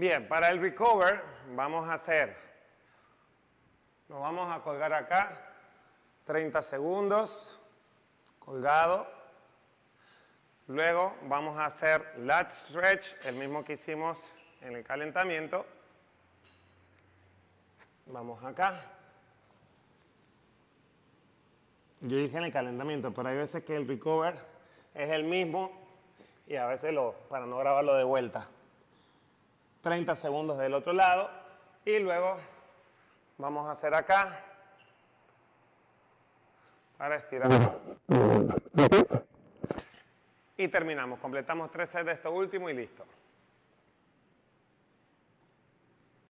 Bien, para el recover vamos a hacer, nos vamos a colgar acá, 30 segundos, colgado. Luego vamos a hacer lat stretch, el mismo que hicimos en el calentamiento. Vamos acá. Yo dije en el calentamiento, pero hay veces que el recover es el mismo y a veces lo, para no grabarlo de vuelta. 30 segundos del otro lado y luego vamos a hacer acá para estirar. Y terminamos, completamos tres sets de esto último y listo.